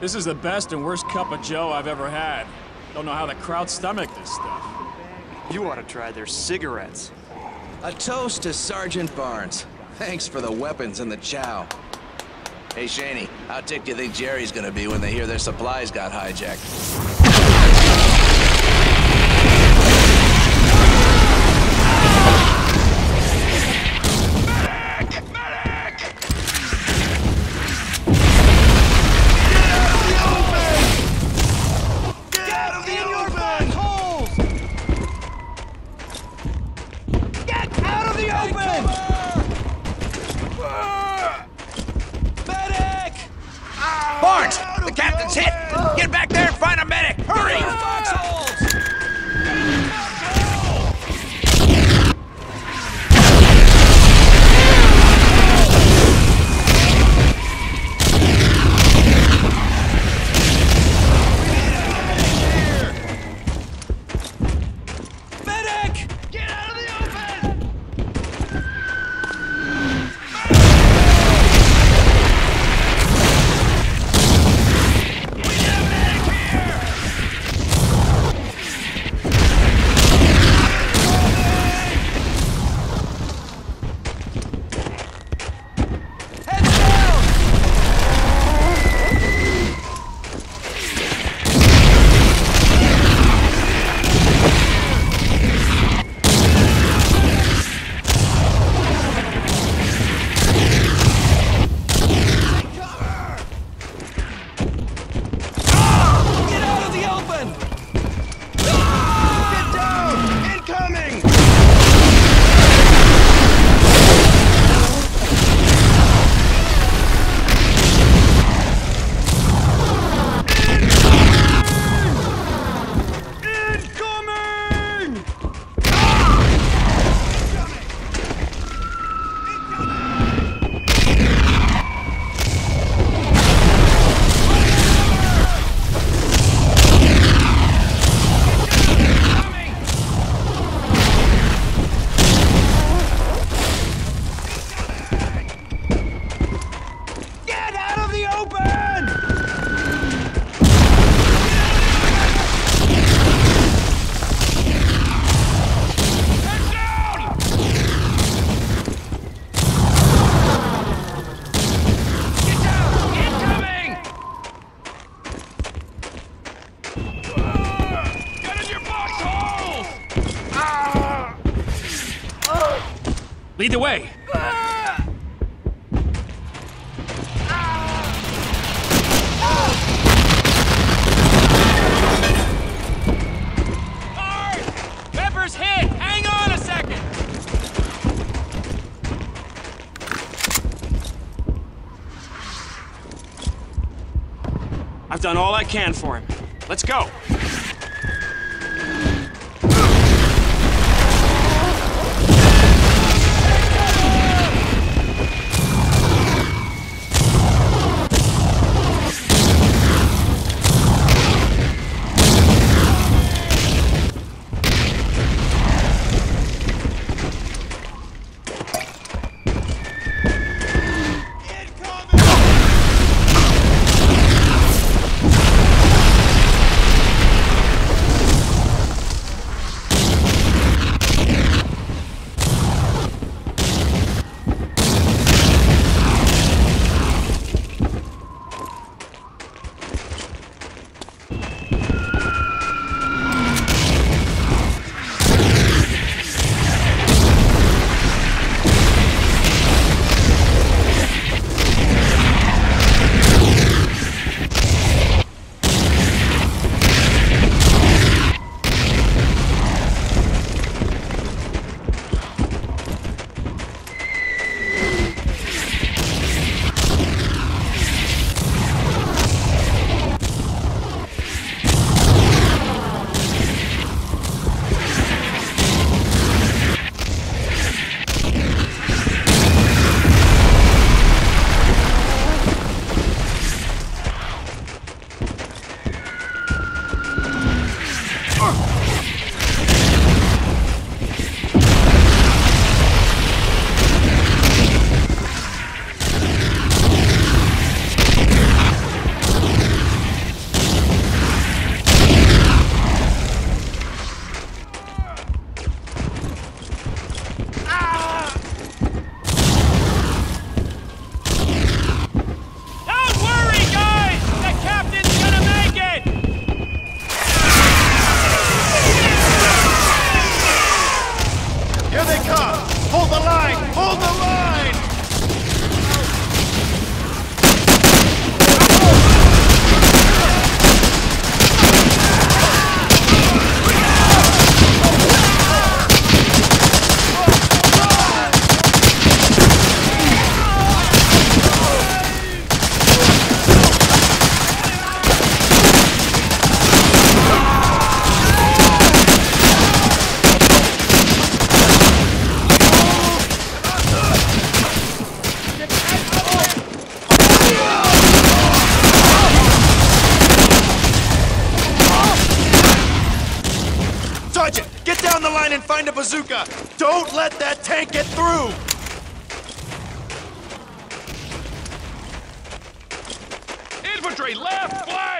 This is the best and worst cup of joe I've ever had. Don't know how the crowd stomach this stuff. You ought to try their cigarettes. A toast to Sergeant Barnes. Thanks for the weapons and the chow. Hey, Shaney, how ticked do you think Jerry's gonna be when they hear their supplies got hijacked? Medic! Lead the way. Pepper's hit! Hang on a second! I've done all I can for him. Let's go. Down the line and find a bazooka! Don't let that tank get through! Infantry, left flank!